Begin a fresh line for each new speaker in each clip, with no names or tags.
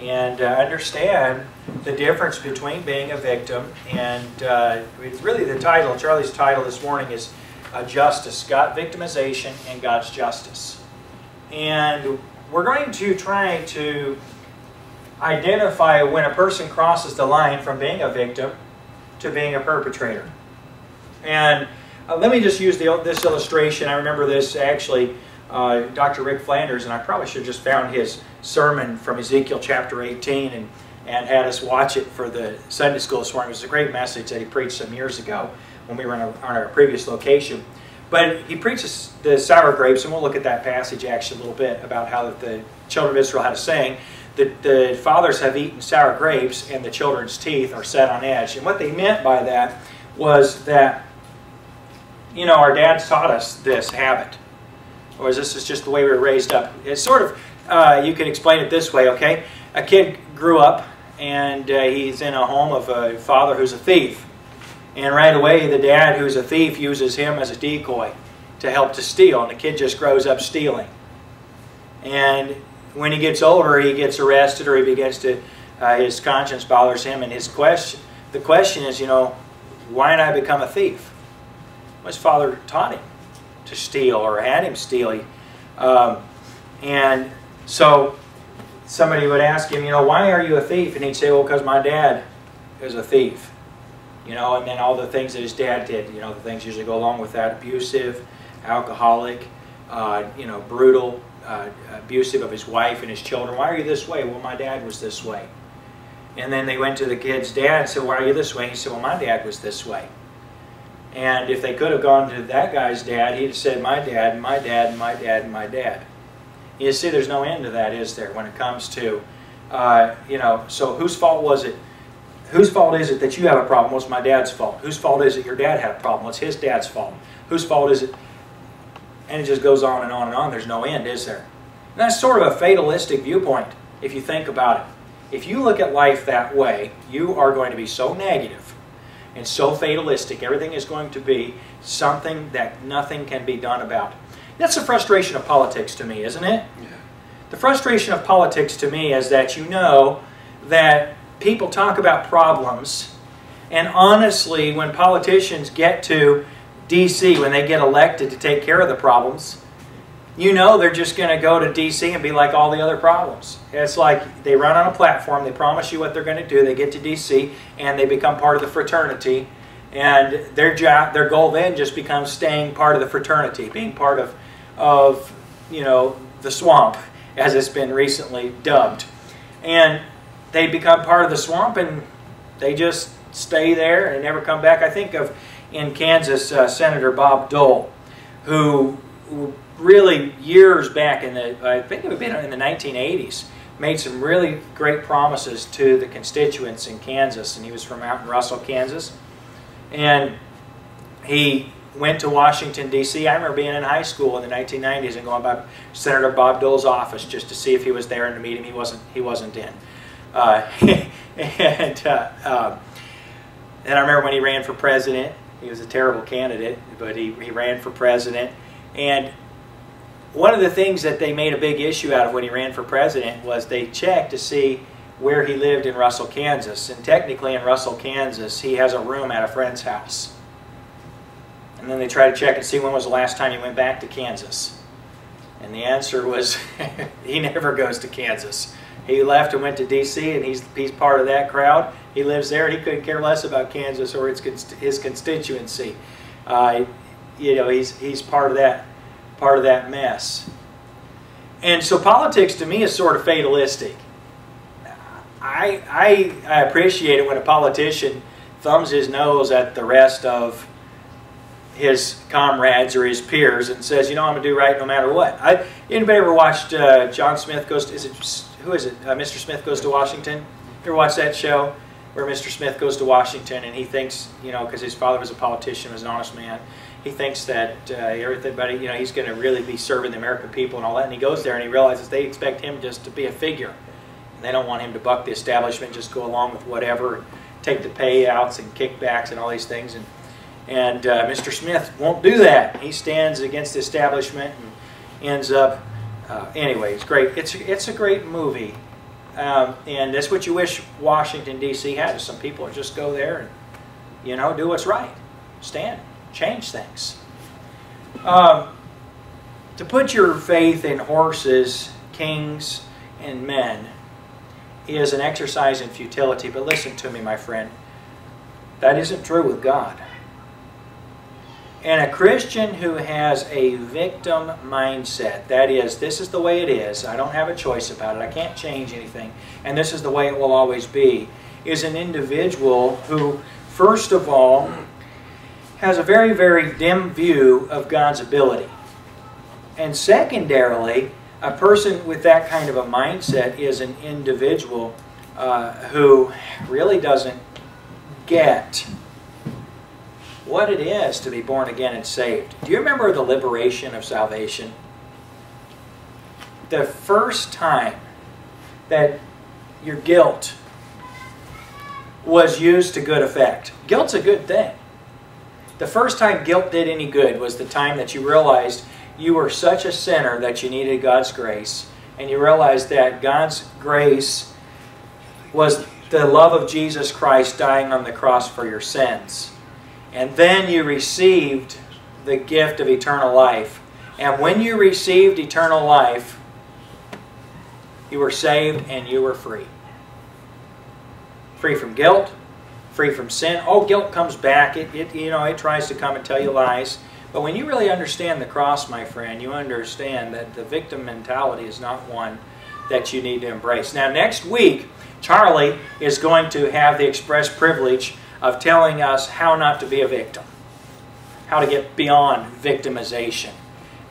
and uh, understand the difference between being a victim and uh, it's really the title, Charlie's title this morning is uh, Justice, God, Victimization and God's Justice. And we're going to try to identify when a person crosses the line from being a victim to being a perpetrator. And uh, let me just use the, this illustration. I remember this actually, uh, Dr. Rick Flanders, and I probably should have just found his sermon from Ezekiel chapter 18 and, and had us watch it for the Sunday school this morning. It was a great message that he preached some years ago when we were on, on our previous location. But he preaches the sour grapes, and we'll look at that passage actually a little bit about how the children of Israel had a saying that the fathers have eaten sour grapes and the children's teeth are set on edge. And what they meant by that was that, you know, our dads taught us this habit. Or this is just the way we were raised up. It's sort of, uh, you can explain it this way, okay? A kid grew up and uh, he's in a home of a father who's a thief. And right away, the dad who's a thief uses him as a decoy to help to steal. And the kid just grows up stealing. And when he gets older, he gets arrested or he begins to, uh, his conscience bothers him. And his question, the question is, you know, why did I become a thief? Well, his father taught him to steal or had him steal. Um, and so somebody would ask him, you know, why are you a thief? And he'd say, well, because my dad is a thief. You know, and then all the things that his dad did, you know, the things usually go along with that, abusive, alcoholic, uh, you know, brutal, uh, abusive of his wife and his children. Why are you this way? Well, my dad was this way. And then they went to the kid's dad and said, why are you this way? He said, well, my dad was this way. And if they could have gone to that guy's dad, he'd have said, my dad, my dad, my dad, my dad. You see, there's no end to that, is there, when it comes to, uh, you know, so whose fault was it? Whose fault is it that you have a problem? What's my dad's fault? Whose fault is it your dad had a problem? What's his dad's fault? Whose fault is it and it just goes on and on and on. There's no end, is there? And that's sort of a fatalistic viewpoint, if you think about it. If you look at life that way, you are going to be so negative and so fatalistic. Everything is going to be something that nothing can be done about. That's the frustration of politics to me, isn't it? Yeah. The frustration of politics to me is that you know that people talk about problems, and honestly, when politicians get to D.C. when they get elected to take care of the problems, you know they're just going to go to D.C. and be like all the other problems. It's like they run on a platform, they promise you what they're going to do, they get to D.C. and they become part of the fraternity, and their job, their goal then just becomes staying part of the fraternity, being part of, of you know, the swamp, as it's been recently dubbed. And they become part of the swamp and they just stay there and never come back. I think of in Kansas, uh, Senator Bob Dole, who really years back in the, I think it would been in the 1980s, made some really great promises to the constituents in Kansas, and he was from out in Russell, Kansas. And he went to Washington, D.C. I remember being in high school in the 1990s and going by Senator Bob Dole's office just to see if he was there and to meet him. He wasn't, he wasn't in. Uh, and, uh, um, and I remember when he ran for president, he was a terrible candidate, but he, he ran for president. And one of the things that they made a big issue out of when he ran for president was they checked to see where he lived in Russell, Kansas. And technically in Russell, Kansas, he has a room at a friend's house. And then they tried to check and see when was the last time he went back to Kansas. And the answer was he never goes to Kansas. He left and went to D.C. and he's, he's part of that crowd. He lives there and he couldn't care less about Kansas or its, his constituency. Uh, you know, he's, he's part of that part of that mess. And so politics to me is sort of fatalistic. I, I, I appreciate it when a politician thumbs his nose at the rest of his comrades or his peers and says, you know, I'm going to do right no matter what. I, anybody ever watched uh, John Smith goes to, is it who is it? Uh, Mr. Smith Goes to Washington. You ever watch that show where Mr. Smith goes to Washington and he thinks, you know, because his father was a politician, was an honest man, he thinks that uh, everybody, you know, he's going to really be serving the American people and all that. And he goes there and he realizes they expect him just to be a figure. And they don't want him to buck the establishment, just go along with whatever, take the payouts and kickbacks and all these things. And, and uh, Mr. Smith won't do that. He stands against the establishment and ends up uh, anyway, it's great. It's it's a great movie. Um, and that's what you wish Washington, D.C. had, is some people just go there and, you know, do what's right. Stand, change things. Um, to put your faith in horses, kings, and men is an exercise in futility. But listen to me, my friend. That isn't true with God. And a Christian who has a victim mindset, that is, this is the way it is, I don't have a choice about it, I can't change anything, and this is the way it will always be, is an individual who, first of all, has a very, very dim view of God's ability. And secondarily, a person with that kind of a mindset is an individual uh, who really doesn't get what it is to be born again and saved. Do you remember the liberation of salvation? The first time that your guilt was used to good effect. Guilt's a good thing. The first time guilt did any good was the time that you realized you were such a sinner that you needed God's grace. And you realized that God's grace was the love of Jesus Christ dying on the cross for your sins. And then you received the gift of eternal life. And when you received eternal life, you were saved and you were free. Free from guilt, free from sin. Oh, guilt comes back. It, it, you know, it tries to come and tell you lies. But when you really understand the cross, my friend, you understand that the victim mentality is not one that you need to embrace. Now, next week, Charlie is going to have the express privilege of telling us how not to be a victim, how to get beyond victimization.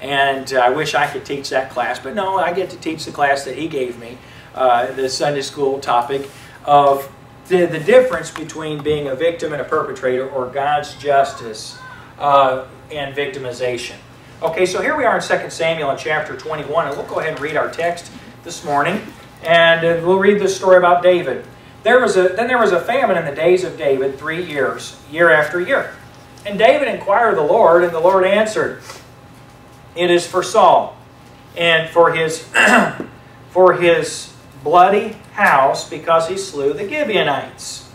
And uh, I wish I could teach that class, but no, I get to teach the class that he gave me, uh, the Sunday school topic of the, the difference between being a victim and a perpetrator or God's justice uh, and victimization. Okay, so here we are in 2 Samuel in chapter 21, and we'll go ahead and read our text this morning. And uh, we'll read the story about David. There was a, then there was a famine in the days of David three years, year after year. And David inquired of the Lord, and the Lord answered, It is for Saul, and for his, for his bloody house, because he slew the Gibeonites.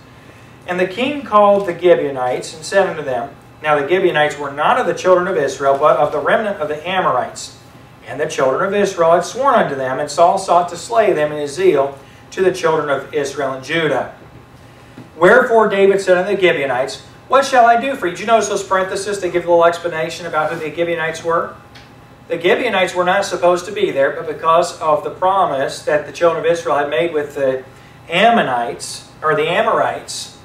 And the king called the Gibeonites, and said unto them, Now the Gibeonites were not of the children of Israel, but of the remnant of the Amorites. And the children of Israel had sworn unto them, and Saul sought to slay them in his zeal, to the children of Israel and Judah. Wherefore David said unto the Gibeonites, What shall I do for you? Did you notice those parentheses? They give a little explanation about who the Gibeonites were. The Gibeonites were not supposed to be there, but because of the promise that the children of Israel had made with the Ammonites, or the Amorites,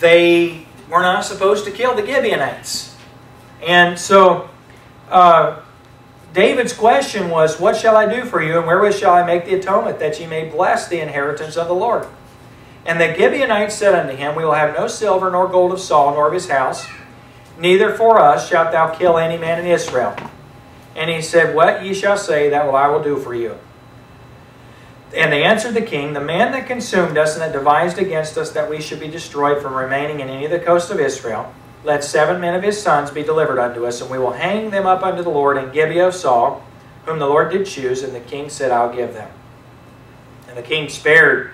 they were not supposed to kill the Gibeonites. And so, uh, David's question was, What shall I do for you, and wherewith shall I make the atonement, that ye may bless the inheritance of the Lord? And the Gibeonites said unto him, We will have no silver nor gold of Saul, nor of his house, neither for us shalt thou kill any man in Israel. And he said, What ye shall say, that will I will do for you. And they answered the king, The man that consumed us and that devised against us that we should be destroyed from remaining in any of the coasts of Israel, let seven men of his sons be delivered unto us, and we will hang them up unto the Lord in Gibeah of Saul, whom the Lord did choose. And the king said, I'll give them. And the king spared,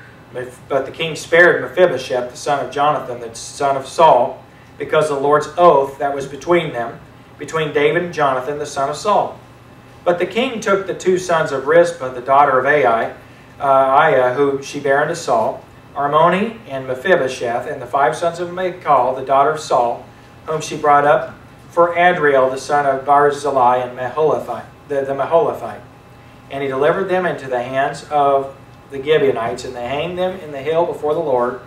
but the king spared Mephibosheth, the son of Jonathan, the son of Saul, because of the Lord's oath that was between them, between David and Jonathan, the son of Saul. But the king took the two sons of Rizpah, the daughter of Ai, uh, Aiah, who she bare unto Saul, Armoni and Mephibosheth, and the five sons of Michal, the daughter of Saul, whom she brought up for Adriel, the son of Barzillai and Meholathite, the, the Meholathite. And he delivered them into the hands of the Gibeonites, and they hanged them in the hill before the Lord.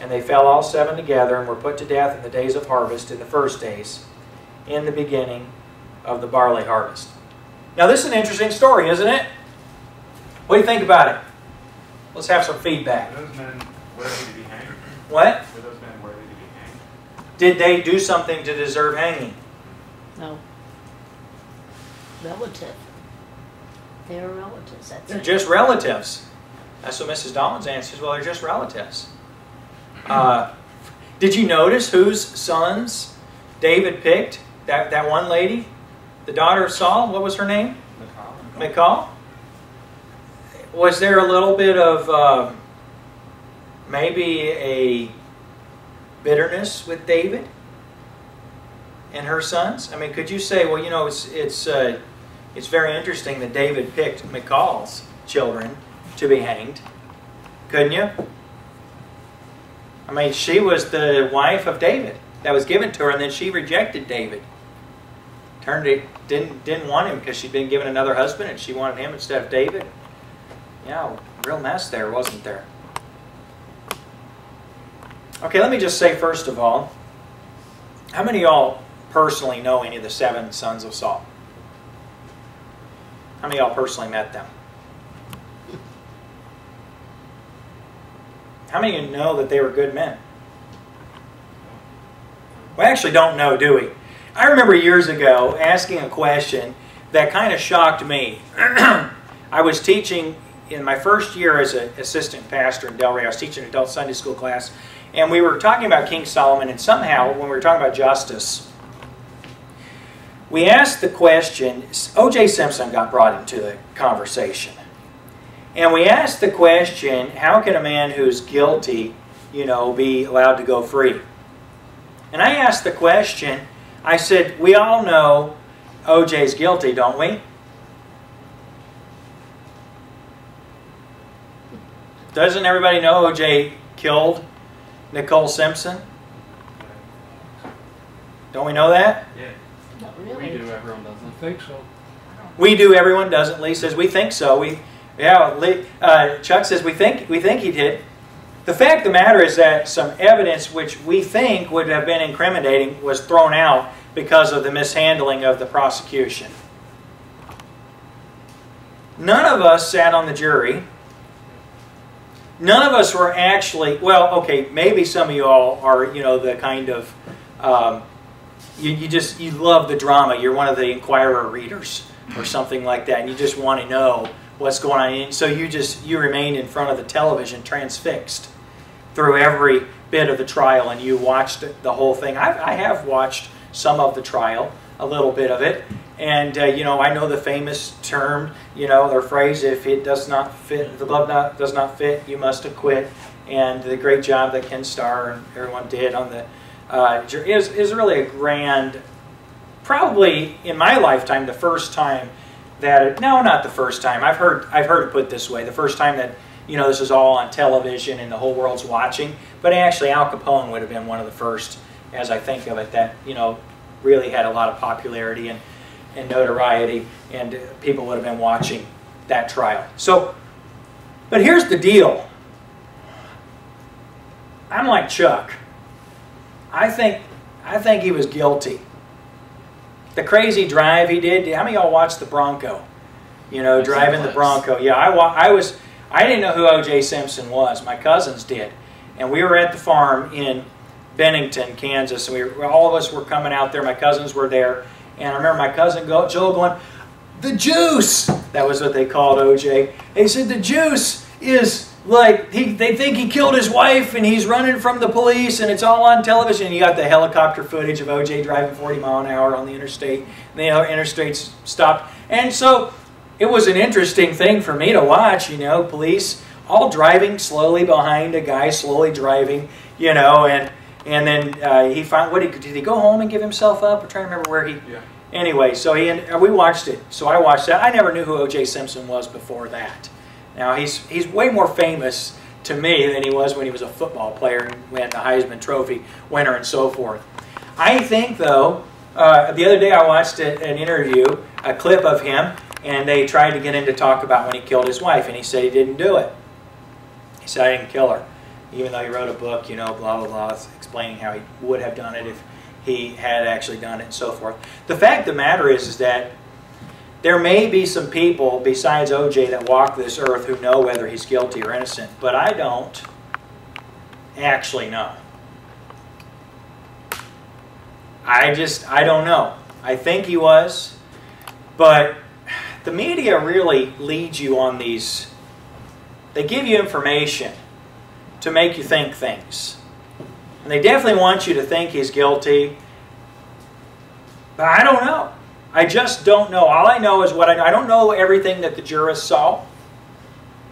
And they fell all seven together and were put to death in the days of harvest, in the first days, in the beginning of the barley harvest. Now, this is an interesting story, isn't it? What do you think about it? Let's have some feedback.
Those men worthy to be hanged?
What?
Were those men worthy to be hanged?
Did they do something to deserve hanging?
No. Relative. They're relatives, that's
They're
it.
just relatives. That's what Mrs. Dollins answers. Well, they're just relatives. Uh, did you notice whose sons David picked? That, that one lady? The daughter of Saul? What was her name?
Michal?
Michal? was there a little bit of uh, maybe a bitterness with David and her sons? I mean, could you say, well, you know, it's it's uh, it's very interesting that David picked Michal's children to be hanged, couldn't you? I mean, she was the wife of David that was given to her, and then she rejected David. Turned it, didn't didn't want him because she'd been given another husband, and she wanted him instead of David. Yeah, real mess there, wasn't there? Okay, let me just say first of all, how many of y'all personally know any of the seven sons of Saul? How many of y'all personally met them? How many of you know that they were good men? We actually don't know, do we? I remember years ago asking a question that kind of shocked me. I was teaching in my first year as an assistant pastor in Delray. I was teaching an adult Sunday school class, and we were talking about King Solomon, and somehow, when we were talking about justice, we asked the question, O.J. Simpson got brought into the conversation. And we asked the question, how can a man who's guilty, you know, be allowed to go free? And I asked the question, I said, we all know OJ's guilty, don't we? Doesn't everybody know OJ killed Nicole Simpson? Don't we know that?
Yeah,
Not
we do, everyone doesn't.
I think so.
We do. Everyone doesn't. Lee says we think so. We, yeah. Lee, uh, Chuck says we think we think he did. The fact of the matter is that some evidence which we think would have been incriminating was thrown out because of the mishandling of the prosecution. None of us sat on the jury. None of us were actually, well, okay, maybe some of you all are, you know, the kind of, um, you, you just, you love the drama. You're one of the Enquirer readers or something like that, and you just want to know what's going on. And so you just, you remained in front of the television transfixed through every bit of the trial, and you watched the whole thing. I, I have watched some of the trial, a little bit of it, and uh, you know I know the famous term, you know, or phrase: "If it does not fit, if the glove not, does not fit, you must acquit." And the great job that Ken Starr and everyone did on the uh, is is really a grand, probably in my lifetime the first time that it, no, not the first time. I've heard I've heard it put this way: the first time that you know this is all on television and the whole world's watching. But actually, Al Capone would have been one of the first, as I think of it, that you know really had a lot of popularity and, and notoriety, and people would have been watching that trial. So, but here's the deal. I'm like Chuck. I think I think he was guilty. The crazy drive he did. How many of y'all watched the Bronco? You know,
I've
driving the. Bronco. Yeah, I, wa- I was. I didn't know who O.J. Simpson was. My cousins did, and we were at the farm in Bennington, Kansas, and we were, all of us were coming out there. My cousins were there, and I remember my cousin Joel going, "The juice." That was what they called O.J. They said the juice is like he, they think he killed his wife, and he's running from the police, and it's all on television. You got the helicopter footage of O.J. driving 40 mile an hour on the interstate. And the interstates stopped, and so it was an interesting thing for me to watch. You know, police all driving slowly behind a guy slowly driving. You know, and and then uh, he found what he did he go home and give himself up? I'm trying to remember where he.
Yeah.
Anyway, so he and we watched it. So I watched that. I never knew who O.J. Simpson was before that. Now he's he's way more famous to me than he was when he was a football player and won the Heisman Trophy winner and so forth. I think though, uh, the other day I watched a, an interview, a clip of him, and they tried to get him to talk about when he killed his wife, and he said he didn't do it. He said I didn't kill her, even though he wrote a book, you know, blah blah blah, explaining how he would have done it if he had actually done it and so forth. The fact of the matter is, is that there may be some people besides OJ that walk this earth who know whether he's guilty or innocent, but I don't actually know. I just, I don't know. I think he was, but the media really leads you on these, they give you information to make you think things. And they definitely want you to think he's guilty, but I don't know. I just don't know. All I know is what I know. I don't know everything that the jurists saw.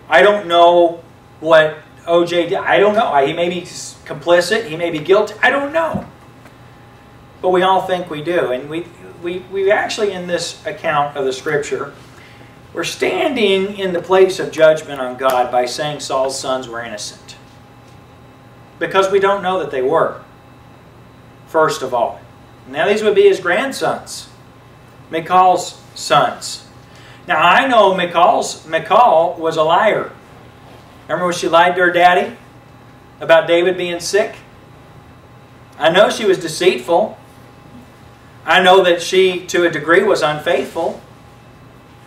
I don't know what OJ did. I don't know. He may be complicit. He may be guilty. I don't know. But we all think we do. And we, we, we actually, in this account of the scripture, we're standing in the place of judgment on God by saying Saul's sons were innocent. Because we don't know that they were, first of all. Now, these would be his grandsons, Michal's sons. Now, I know Michal's, Michal was a liar. Remember when she lied to her daddy about David being sick? I know she was deceitful. I know that she, to a degree, was unfaithful.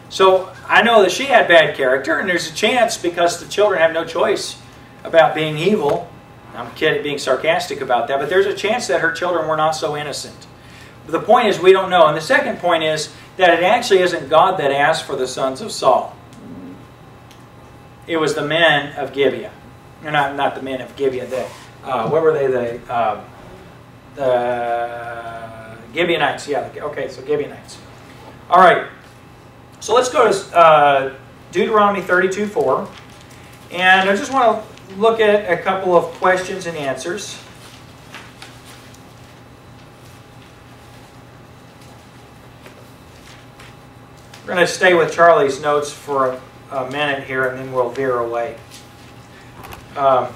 So I know that she had bad character, and there's a chance because the children have no choice about being evil. I'm kidding, being sarcastic about that, but there's a chance that her children were not so innocent. But the point is, we don't know. And the second point is that it actually isn't God that asked for the sons of Saul. It was the men of Gibeah. Or not, not the men of Gibeah. The, uh, what were they? The, uh, the Gibeonites. Yeah, okay, so Gibeonites. All right. So let's go to uh, Deuteronomy 32 4. And I just want to look at a couple of questions and answers. We're going to stay with Charlie's notes for a, minute here and then we'll veer away. Um,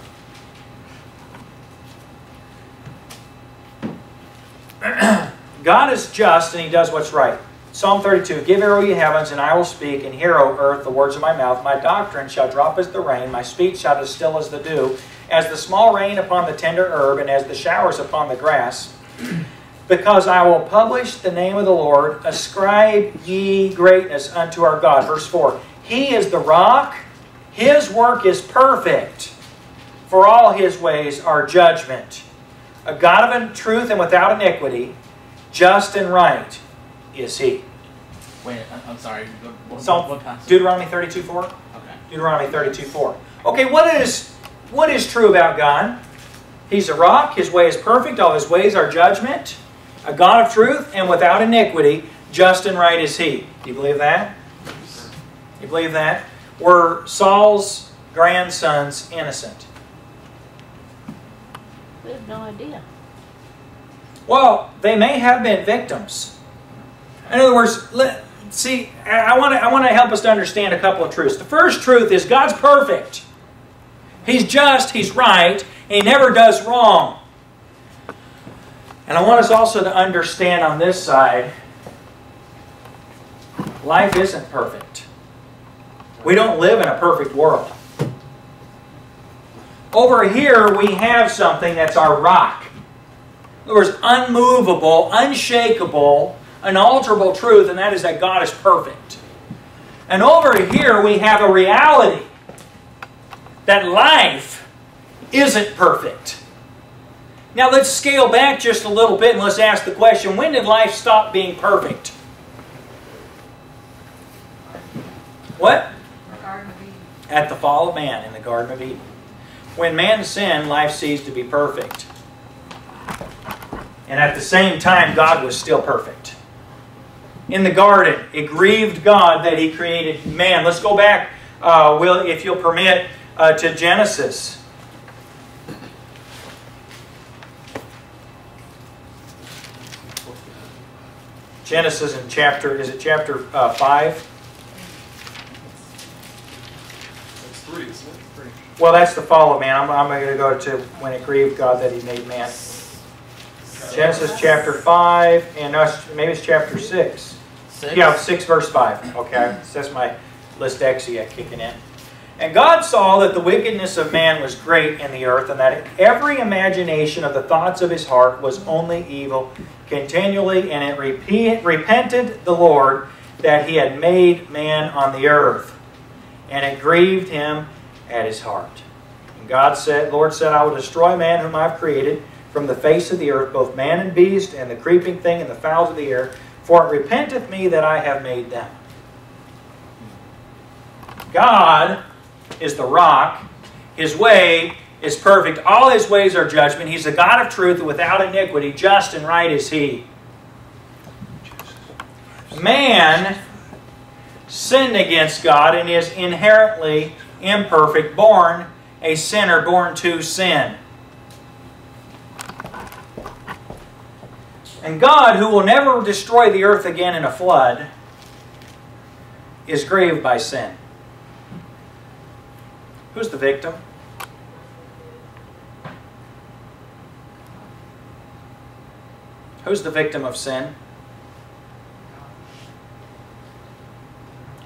God is just and He does what's right. Psalm 32 Give ear, O ye heavens, and I will speak, and hear, O earth, the words of my mouth. My doctrine shall drop as the rain, my speech shall distill as the dew, as the small rain upon the tender herb, and as the showers upon the grass. Because I will publish the name of the Lord, ascribe ye greatness unto our God. Verse 4 He is the rock, His work is perfect, for all His ways are judgment. A God of truth and without iniquity, just and right is he.
Wait, I'm sorry. What,
Psalm,
what passage?
Deuteronomy 32 4.
Okay.
Deuteronomy 32 4. Okay, what is, what is true about God? He's a rock. His way is perfect. All his ways are judgment. A God of truth and without iniquity. Just and right is he. Do you believe that? You believe that? Were Saul's grandsons innocent?
We have no idea.
Well, they may have been victims. In other words, let, see, I want to I want to help us to understand a couple of truths. The first truth is God's perfect. He's just, he's right, he never does wrong. And I want us also to understand on this side life isn't perfect. We don't live in a perfect world. Over here, we have something that's our rock. In other words, unmovable, unshakable, unalterable truth, and that is that God is perfect. And over here, we have a reality that life isn't perfect. Now let's scale back just a little bit and let's ask the question when did life stop being perfect? What? At the fall of man in the Garden of Eden. When man sinned, life ceased to be perfect. And at the same time, God was still perfect. In the garden, it grieved God that He created man. Let's go back, uh, will, if you'll permit, uh, to Genesis. Genesis in chapter, is it chapter uh, 5?
That's three, isn't it? Three.
Well, that's the fall of man. I'm, I'm going to go to when it grieved God that He made man. Genesis chapter 5, and no, maybe it's chapter 6.
Six?
Yeah, 6 verse 5. Okay, that's my listexia kicking in. And God saw that the wickedness of man was great in the earth, and that every imagination of the thoughts of his heart was only evil continually, and it repented the Lord that he had made man on the earth. And it grieved him at his heart. And God said, Lord said, I will destroy man whom I've created from the face of the earth, both man and beast, and the creeping thing and the fowls of the air, for it repenteth me that I have made them. God is the rock. His way is perfect. All his ways are judgment. He's a God of truth and without iniquity. Just and right is he. Man sinned against God and is inherently imperfect, born a sinner, born to sin. And God, who will never destroy the earth again in a flood, is grieved by sin. Who's the victim? Who's the victim of sin?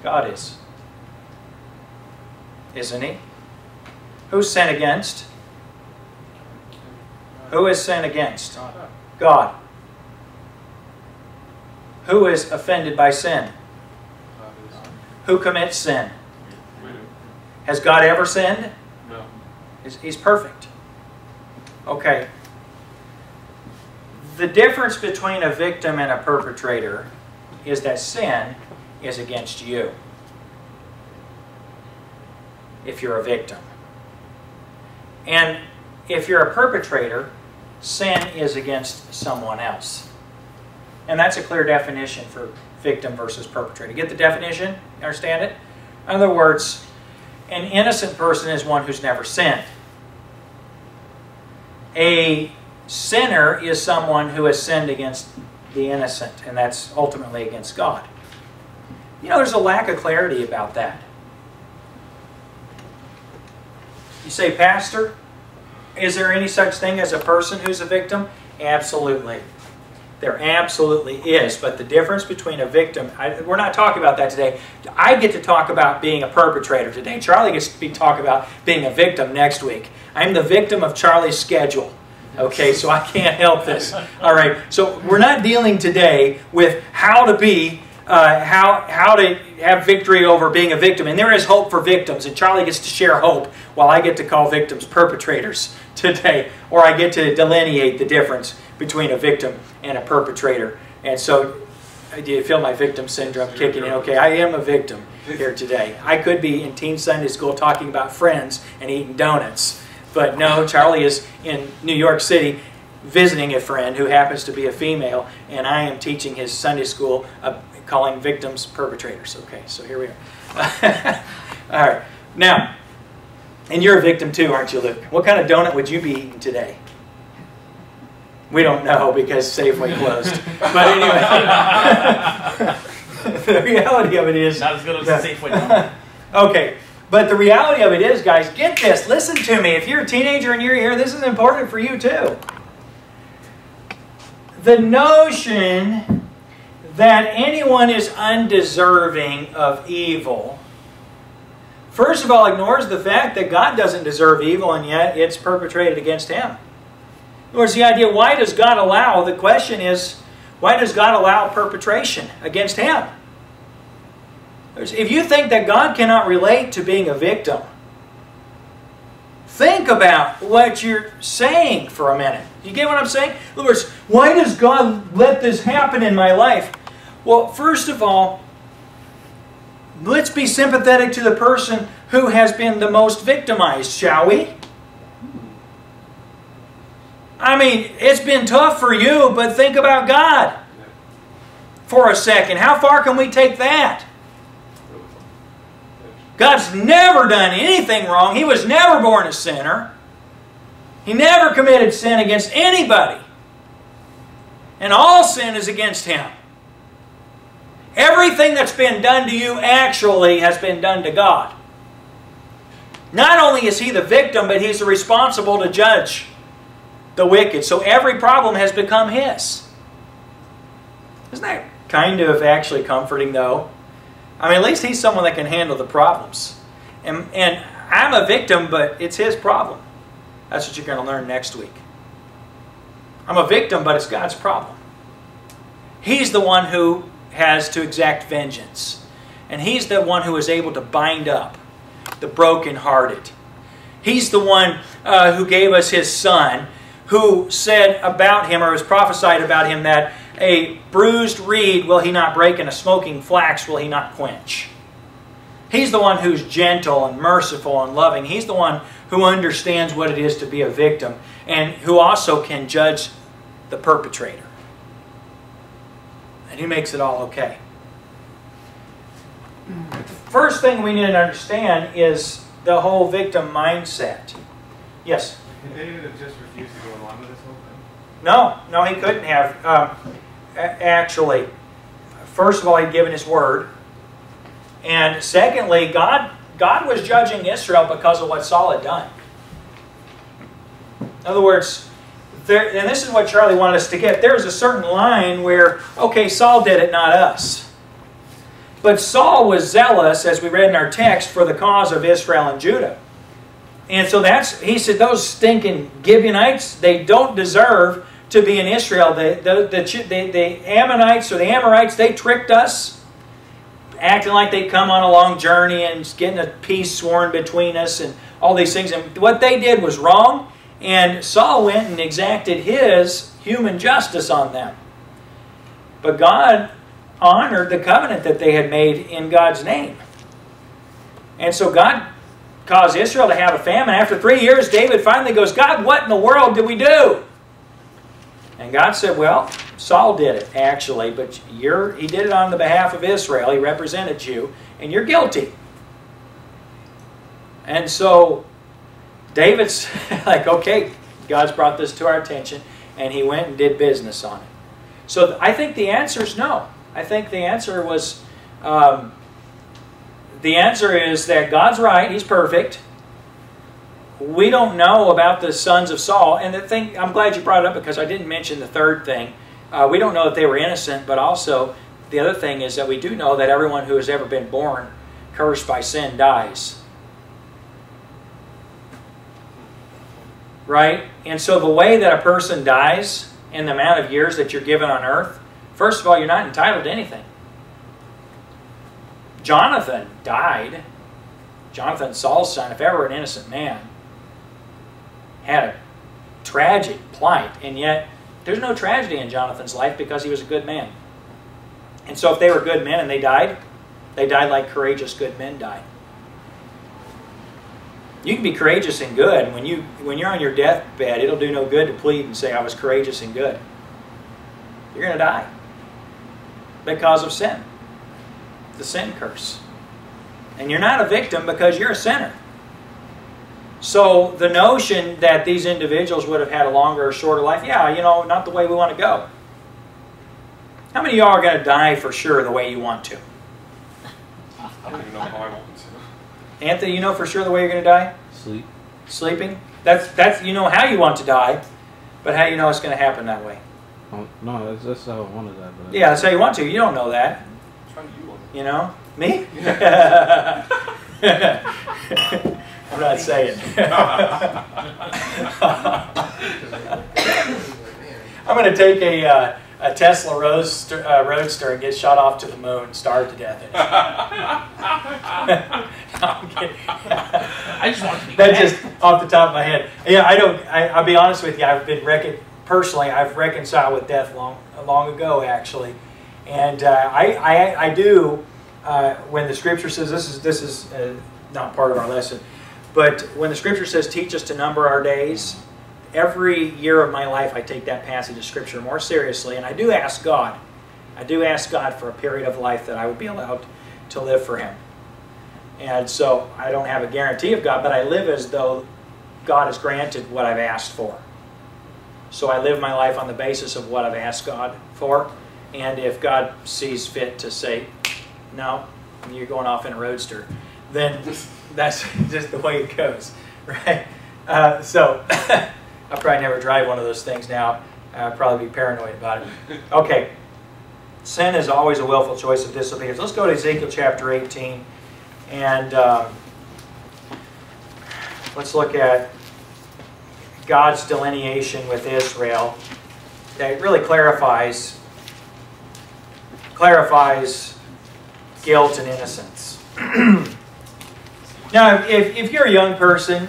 God is. Isn't he? Who's sin against? Who is sin against? God. Who is offended by sin? Who commits sin? Has God ever sinned?
No.
He's, perfect. Okay. The difference between a victim and a perpetrator is that sin is against you. If you're a victim. And if you're a perpetrator, sin is against someone else. And that's a clear definition for victim versus perpetrator. Get the definition? Understand it? In other words, an innocent person is one who's never sinned. A sinner is someone who has sinned against the innocent, and that's ultimately against God. You know, there's a lack of clarity about that. You say, Pastor, is there any such thing as a person who's a victim? Absolutely. There absolutely is. But the difference between a victim, I, we're not talking about that today. I get to talk about being a perpetrator today. Charlie gets to be talk about being a victim next week. I'm the victim of Charlie's schedule. Okay, so I can't help this. All right, so we're not dealing today with how to be, uh, how how to have victory over being a victim, and there is hope for victims, and Charlie gets to share hope while I get to call victims perpetrators today, or I get to delineate the difference between a victim and a perpetrator. And so, do you feel my victim syndrome kicking in? Okay, I am a victim here today. I could be in teen Sunday school talking about friends and eating donuts. But no, Charlie is in New York City visiting a friend who happens to be a female, and I am teaching his Sunday school, uh, calling victims perpetrators. Okay, so here we are. All right, now, and you're a victim too, aren't you, Luke? What kind of donut would you be eating today? We don't know because Safeway closed. But anyway, the reality of it is
Not as good as the Safeway. donut.
okay, but the reality of it is, guys, get this. Listen to me. If you're a teenager and you're here, this is important for you too. The notion that anyone is undeserving of evil, first of all, ignores the fact that God doesn't deserve evil and yet it's perpetrated against him. In words, the idea, why does God allow, the question is, why does God allow perpetration against him? If you think that God cannot relate to being a victim, think about what you're saying for a minute. You get what I'm saying? In other words, why does God let this happen in my life? Well, first of all, let's be sympathetic to the person who has been the most victimized, shall we? I mean, it's been tough for you, but think about God for a second. How far can we take that? God's never done anything wrong. He was never born a sinner. He never committed sin against anybody. And all sin is against Him. Everything that's been done to you actually has been done to God. Not only is He the victim, but He's responsible to judge the wicked. So every problem has become His. Isn't that kind of actually comforting, though? I mean, at least he's someone that can handle the problems. And, and I'm a victim, but it's his problem. That's what you're going to learn next week. I'm a victim, but it's God's problem. He's the one who has to exact vengeance. And he's the one who is able to bind up the brokenhearted. He's the one uh, who gave us his son, who said about him, or was prophesied about him, that a bruised reed will he not break, and a smoking flax will he not quench. He's the one who's gentle and merciful and loving. He's the one who understands what it is to be a victim and who also can judge the perpetrator. And he makes it all okay. First thing we need to understand is the whole victim mindset. Yes?
Can David have just refused to go along with this whole thing?
No, no, he couldn't have. Um, actually, first of all, he'd given his word. And secondly, God, God was judging Israel because of what Saul had done. In other words, there, and this is what Charlie wanted us to get. There's a certain line where, okay, Saul did it, not us. But Saul was zealous, as we read in our text, for the cause of Israel and Judah. And so that's, he said, those stinking Gibeonites, they don't deserve to be in Israel. The, the, the, the, the Ammonites or the Amorites, they tricked us, acting like they'd come on a long journey and getting a peace sworn between us and all these things. And what they did was wrong. And Saul went and exacted his human justice on them. But God honored the covenant that they had made in God's name. And so God caused Israel to have a famine. After three years, David finally goes, God, what in the world did we do? And God said, Well, Saul did it, actually, but you're, he did it on the behalf of Israel. He represented you, and you're guilty. And so David's like, okay, God's brought this to our attention, and he went and did business on it. So I think the answer is no. I think the answer was, um, the answer is that God's right, He's perfect. We don't know about the sons of Saul, and the thing I'm glad you brought it up because I didn't mention the third thing. Uh, we don't know that they were innocent, but also the other thing is that we do know that everyone who has ever been born cursed by sin dies. Right? And so the way that a person dies in the amount of years that you're given on earth, first of all, you're not entitled to anything. Jonathan died. Jonathan, Saul's son, if ever an innocent man, had a tragic plight, and yet there's no tragedy in Jonathan's life because he was a good man. And so if they were good men and they died, they died like courageous good men die. You can be courageous and good. When you when you're on your deathbed, it'll do no good to plead and say I was courageous and good. You're going to die because of sin. The sin curse. And you're not a victim because you're a sinner. So the notion that these individuals would have had a longer or shorter life, yeah, you know, not the way we want to go. How many of y'all are going to die for sure the way you want to?
I don't even know how I want to.
Anthony, you know for sure the way you're going to die?
Sleep.
Sleeping? That's that's you know how you want to die, but how you know it's going to happen that way?
Oh, no, that's, that's how I wanted that. But
Yeah, that's how you want to. You don't know that,
do you want?
you know. Me? I'm not saying. I'm going to take a, uh, a Tesla Roadster, uh, Roadster and get shot off to the moon, starved to death. No.
I just want to be
That just off the top of my head. Yeah, I don't. I, I'll be honest with you. I've been recon personally. I've reconciled with death long, long ago, actually, and uh, I, I, I do. Uh, when the scripture says this is this is uh, not part of our lesson, but when the scripture says teach us to number our days, every year of my life I take that passage of scripture more seriously, and I do ask God. I do ask God for a period of life that I would be allowed to live for Him. And so I don't have a guarantee of God, but I live as though God has granted what I've asked for. So I live my life on the basis of what I've asked God for. And if God sees fit to say, no, you're going off in a roadster, then that's just the way it goes, right? Uh, so I'll probably never drive one of those things now. I'll probably be paranoid about it. Okay. Sin is always a willful choice of disobedience. Let's go to Ezekiel chapter 18. And um, let's look at God's delineation with Israel. That really clarifies clarifies guilt and innocence. now, if, if you're a young person,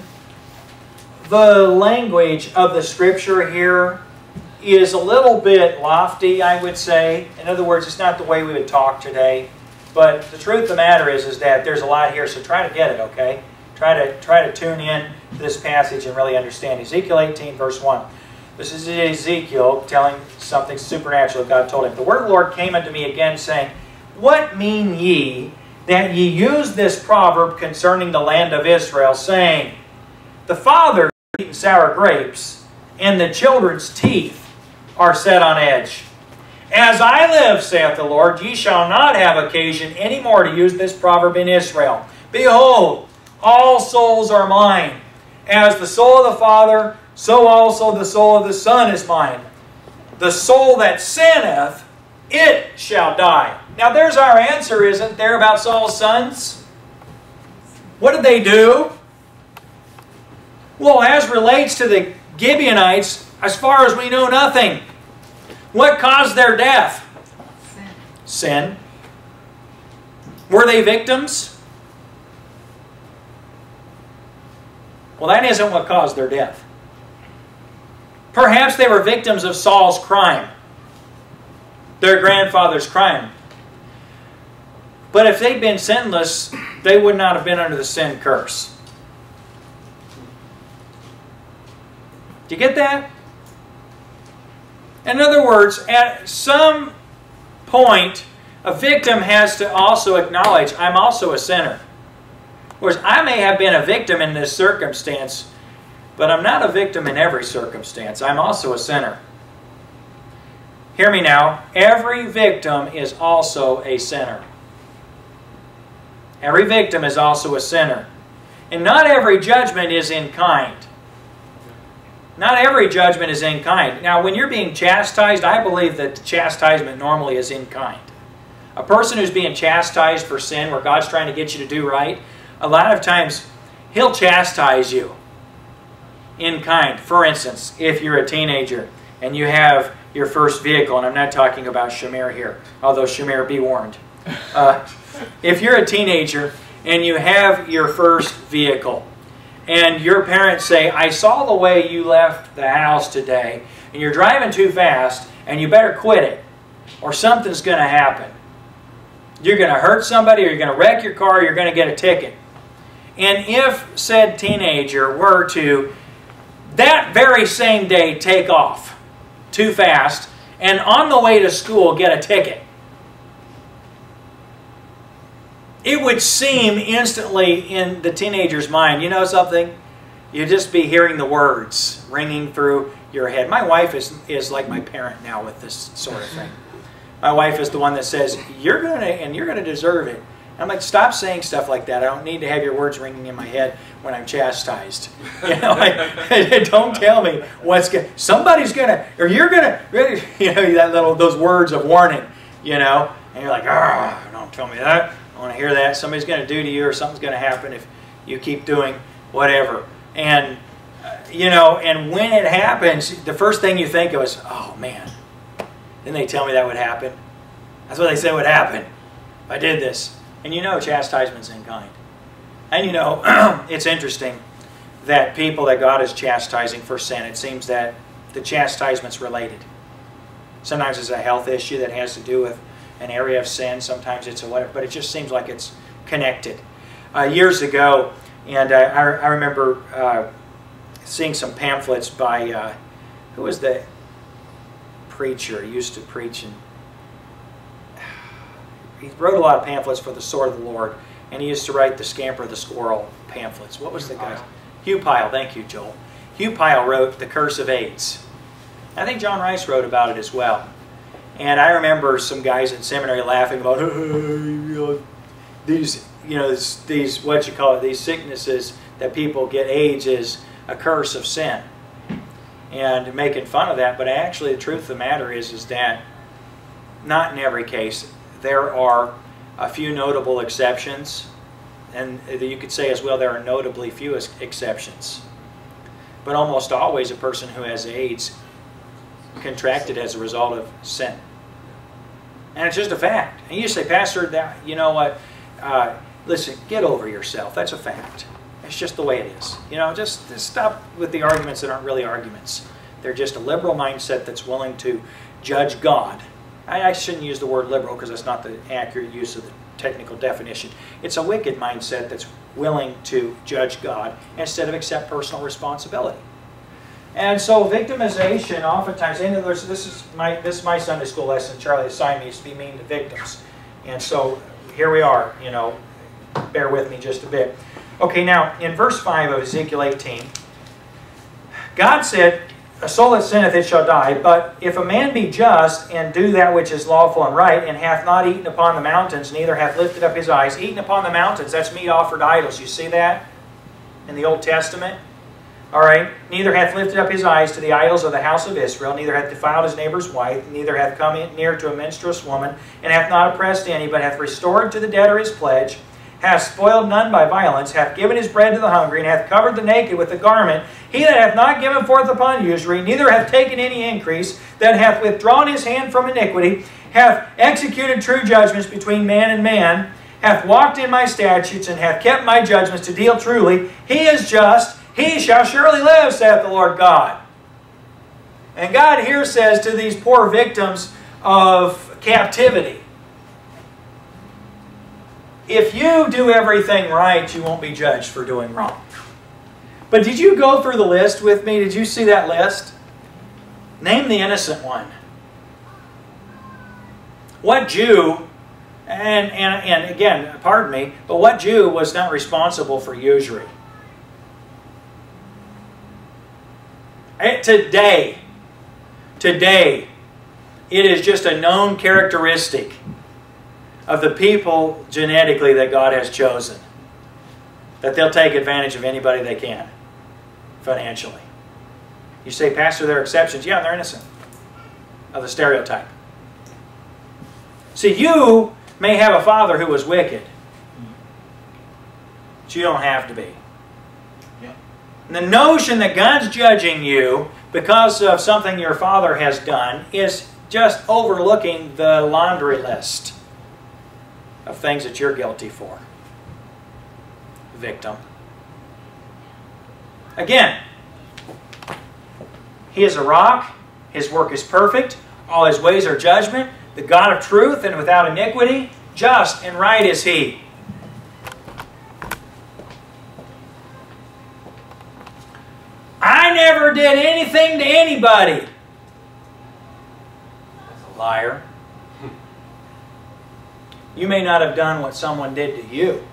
the language of the scripture here is a little bit lofty, I would say. In other words, it's not the way we would talk today. But the truth of the matter is, is that there's a lot here, so try to get it, okay? Try to try to tune in to this passage and really understand. Ezekiel 18, verse 1. This is Ezekiel telling something supernatural God told him. The word the Lord came unto me again, saying, What mean ye that ye use this proverb concerning the land of Israel, saying, The father eating sour grapes, and the children's teeth are set on edge. As I live, saith the Lord, ye shall not have occasion any more to use this proverb in Israel. Behold, all souls are mine. As the soul of the Father, so also the soul of the Son is mine. The soul that sinneth, it shall die. Now there's our answer, isn't there, about Saul's sons? What did they do? Well, as relates to the Gibeonites, as far as we know, nothing. What caused their death? Sin. Were they victims? Well, that isn't what caused their death. Perhaps they were victims of Saul's crime, their grandfather's crime. But if they'd been sinless, they would not have been under the sin curse. Do you get that? In other words, at some point, a victim has to also acknowledge, I'm also a sinner. Whereas I may have been a victim in this circumstance, but I'm not a victim in every circumstance. I'm also a sinner. Hear me now. Every victim is also a sinner. Every victim is also a sinner. And not every judgment is in kind. Not every judgment is in kind. Now, when you're being chastised, I believe that chastisement normally is in kind. A person who's being chastised for sin, where God's trying to get you to do right, a lot of times He'll chastise you in kind. For instance, if you're a teenager and you have your first vehicle, and I'm not talking about Shamir here, although Shamir, be warned. Uh, if you're a teenager and you have your first vehicle, and your parents say, I saw the way you left the house today, and you're driving too fast, and you better quit it, or something's going to happen. You're going to hurt somebody, or you're going to wreck your car, or you're going to get a ticket. And if said teenager were to, that very same day, take off too fast, and on the way to school get a ticket, it would seem instantly in the teenager's mind, you know something? You'd just be hearing the words ringing through your head. My wife is, is like my parent now with this sort of thing. My wife is the one that says, You're going to, and you're going to deserve it. I'm like, stop saying stuff like that. I don't need to have your words ringing in my head when I'm chastised. You know, like, don't tell me what's going. To, somebody's gonna, or you're gonna, you know, that little those words of warning. You know, and you're like, ah, don't tell me that. I want to hear that. Somebody's going to do to you, or something's going to happen if you keep doing whatever. And uh, you know, and when it happens, the first thing you think of is, oh man, didn't they tell me that would happen? That's what they said would happen if I did this. And you know chastisement's in kind. And you know, it's interesting that people that God is chastising for sin, it seems that the chastisement's related. Sometimes it's a health issue that has to do with an area of sin, sometimes it's a whatever, but it just seems like it's connected. Uh, years ago, and uh, I, I, remember uh, seeing some pamphlets by, uh, who was the preacher? He used to preach and he wrote a lot of pamphlets for the Sword of the Lord, and he used to write the Scamper the Squirrel pamphlets. What was the guy? Hugh Pyle. Thank you, Joel. Hugh Pyle wrote The Curse of AIDS. I think John Rice wrote about it as well. And I remember some guys in seminary laughing about hey, these, you know, these, these, what you call it, these sicknesses that people get AIDS is a curse of sin. And making fun of that, but actually the truth of the matter is, is that not in every case there are a few notable exceptions, and you could say as well there are notably few exceptions. But almost always a person who has AIDS contracted as a result of sin. And it's just a fact. And you say, Pastor, that you know what? Uh, listen, get over yourself. That's a fact. It's just the way it is. You know, just, just stop with the arguments that aren't really arguments. They're just a liberal mindset that's willing to judge God I, I shouldn't use the word liberal because that's not the accurate use of the technical definition. It's a wicked mindset that's willing to judge God instead of accept personal responsibility. And so victimization, oftentimes, and this is my this is my Sunday school lesson. Charlie assigned me is to be mean to victims, and so here we are, you know, bear with me just a bit. Okay, now in verse 5 of Ezekiel 18, God said, A soul that sinneth, it shall die. But if a man be just, and do that which is lawful and right, and hath not eaten upon the mountains, neither hath lifted up his eyes, eaten upon the mountains, that's meat offered idols. You see that in the Old Testament? All right. Neither hath lifted up his eyes to the idols of the house of Israel, neither hath defiled his neighbor's wife, neither hath come near to a menstruous woman, and hath not oppressed any, but hath restored to the debtor his pledge, hath spoiled none by violence, hath given his bread to the hungry, and hath covered the naked with a garment. He that hath not given forth upon usury, neither hath taken any increase, that hath withdrawn his hand from iniquity, hath executed true judgments between man and man, hath walked in my statutes, and hath kept my judgments to deal truly, he is just he shall surely live, saith the Lord God. And God here says to these poor victims of captivity, if you do everything right, you won't be judged for doing wrong. But did you go through the list with me? Did you see that list? Name the innocent one. What Jew, and, and, and again, pardon me, but what Jew was not responsible for usury? Eh, today, today, it is just a known characteristic of the people genetically that God has chosen. That they'll take advantage of anybody they can financially. You say, Pastor, there are exceptions. Yeah, they're innocent of the stereotype. See, you may have a father who was wicked, but you don't have to be. The notion that God's judging you because of something your father has done is just overlooking the laundry list of things that you're guilty for. Victim. Again, He is a rock. His work is perfect. All His ways are judgment. The God of truth and without iniquity. Just and right is He. I never did anything to anybody. That's a liar. You may not have done what someone did to you.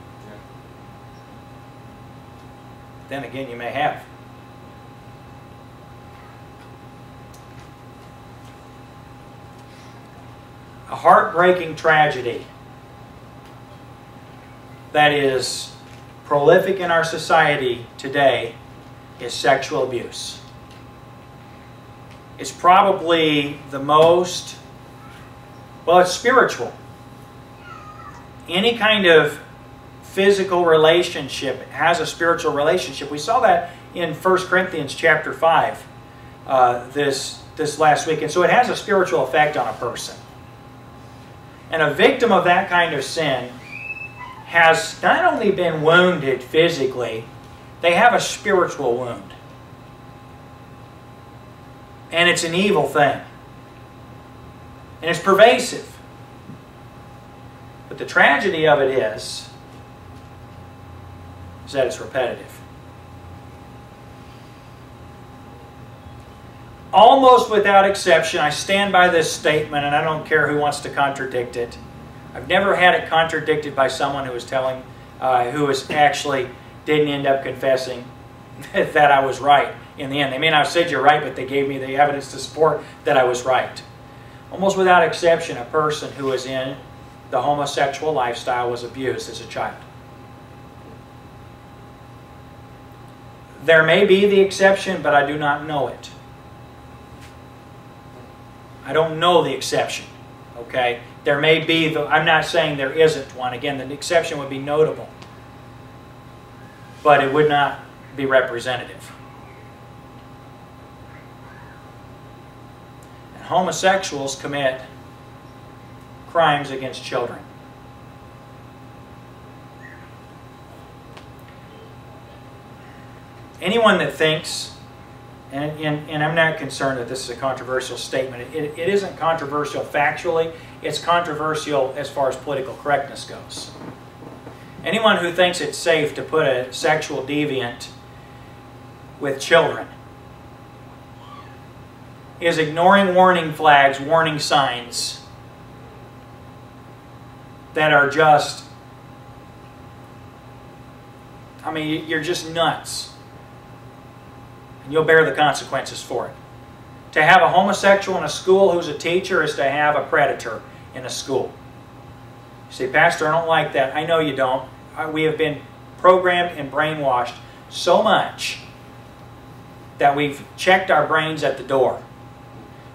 Then again, you may have. A heartbreaking tragedy that is prolific in our society today is sexual abuse. It's probably the most, well, it's spiritual. Any kind of physical relationship has a spiritual relationship. We saw that in 1 Corinthians chapter 5 uh, this, this last week. And so it has a spiritual effect on a person. And a victim of that kind of sin has not only been wounded physically, they have a spiritual wound. And it's an evil thing. And it's pervasive. But the tragedy of it is, is that it's repetitive. Almost without exception, I stand by this statement and I don't care who wants to contradict it. I've never had it contradicted by someone who was telling, uh, who was actually didn't end up confessing that I was right in the end. They may not have said you're right, but they gave me the evidence to support that I was right. Almost without exception, a person who was in the homosexual lifestyle was abused as a child. There may be the exception, but I do not know it. I don't know the exception. Okay? There may be, the, I'm not saying there isn't one. Again, the exception would be notable but it would not be representative. And homosexuals commit crimes against children. Anyone that thinks, and, and, and, I'm not concerned that this is a controversial statement, it, it isn't controversial factually, it's controversial as far as political correctness goes. Anyone who thinks it's safe to put a sexual deviant with children is ignoring warning flags, warning signs, that are just, I mean, you're just nuts. And you'll bear the consequences for it. To have a homosexual in a school who's a teacher is to have a predator in a school. You say, Pastor, I don't like that. I know you don't. We have been programmed and brainwashed so much that we've checked our brains at the door.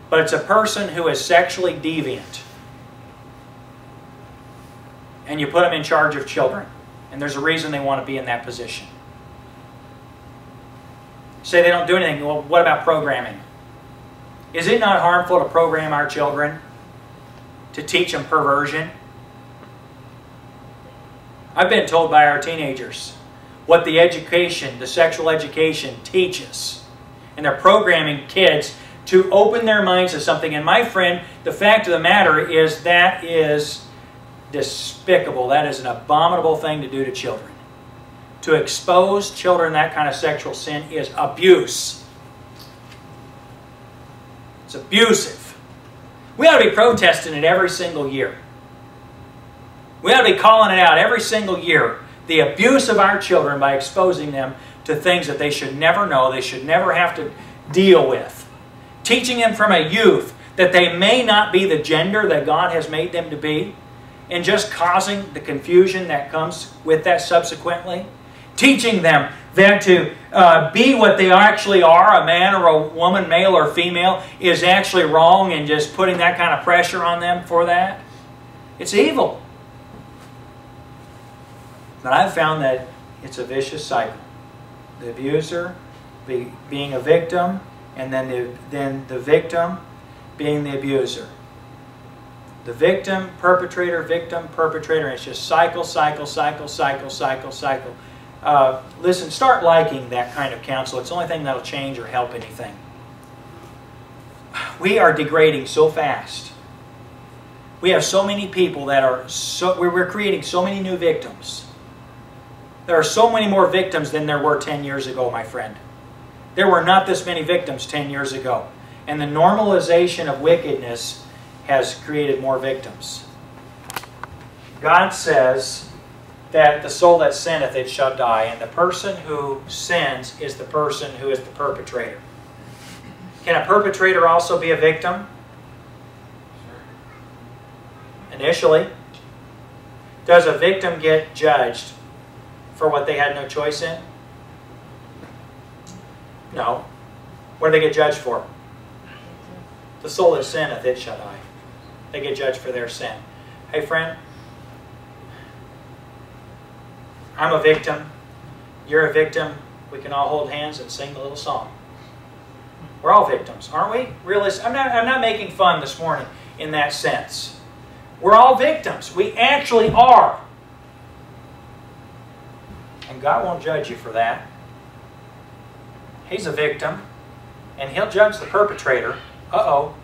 But it's a person who is sexually deviant. And you put them in charge of children. And there's a reason they want to be in that position. Say they don't do anything. Well, what about programming? Is it not harmful to program our children? To teach them perversion? I've been told by our teenagers what the education, the sexual education, teaches. And they're programming kids to open their minds to something. And my friend, the fact of the matter is that is despicable. That is an abominable thing to do to children. To expose children that kind of sexual sin is abuse. It's abusive. We ought to be protesting it every single year. We ought to be calling it out every single year. The abuse of our children by exposing them to things that they should never know, they should never have to deal with. Teaching them from a youth that they may not be the gender that God has made them to be, and just causing the confusion that comes with that subsequently. Teaching them that to uh, be what they actually are, a man or a woman, male or female, is actually wrong, and just putting that kind of pressure on them for that. It's evil. But I've found that it's a vicious cycle. The abuser be, being a victim, and then the, then the victim being the abuser. The victim, perpetrator, victim, perpetrator. And it's just cycle, cycle, cycle, cycle, cycle, cycle. Uh, listen, start liking that kind of counsel. It's the only thing that'll change or help anything. We are degrading so fast. We have so many people that are so, we're creating so many new victims. There are so many more victims than there were 10 years ago, my friend. There were not this many victims 10 years ago. And the normalization of wickedness has created more victims. God says that the soul that sinneth, it shall die. And the person who sins is the person who is the perpetrator. Can a perpetrator also be a victim? Initially. Does a victim get judged for what they had no choice in? No. What do they get judged for? The soul that sinneth, it shall die. They get judged for their sin. Hey, friend, I'm a victim. You're a victim. We can all hold hands and sing a little song. We're all victims, aren't we? Realist. I'm not, I'm not making fun this morning in that sense. We're all victims. We actually are. God won't judge you for that. He's a victim, and He'll judge the perpetrator. Uh oh.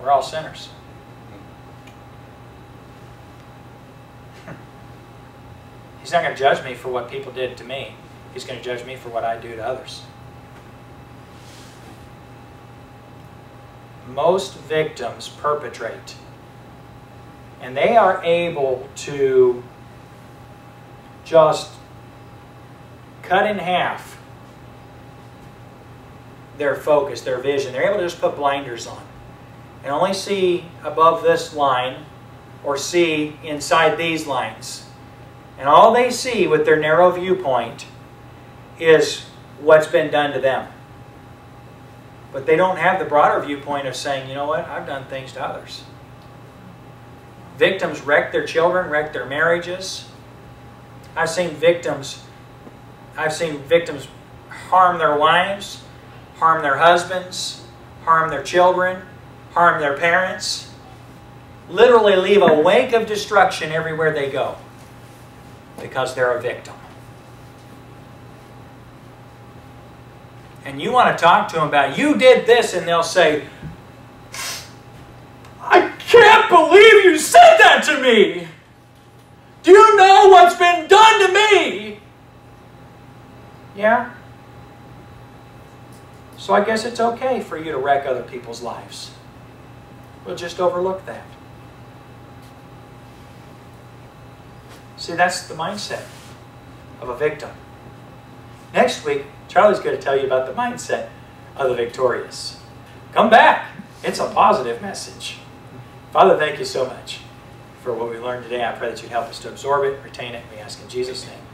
We're all sinners. He's not going to judge me for what people did to me. He's going to judge me for what I do to others. Most victims perpetrate. And they are able to just cut in half their focus, their vision. They're able to just put blinders on and only see above this line or see inside these lines. And all they see with their narrow viewpoint is what's been done to them. But they don't have the broader viewpoint of saying, you know what, I've done things to others. Victims wreck their children, wreck their marriages. I've seen victims, I've seen victims harm their wives, harm their husbands, harm their children, harm their parents, literally leave a wake of destruction everywhere they go because they're a victim. And you want to talk to them about, you did this, and they'll say, I can't believe you said that to me! Do you know what's been done to me? Yeah? So I guess it's okay for you to wreck other people's lives. We'll just overlook that. See, that's the mindset of a victim. Next week, Charlie's going to tell you about the mindset of the victorious. Come back. It's a positive message. Father, thank you so much for what we learned today. I pray that you'd help us to absorb it, retain it. We ask in Jesus' name.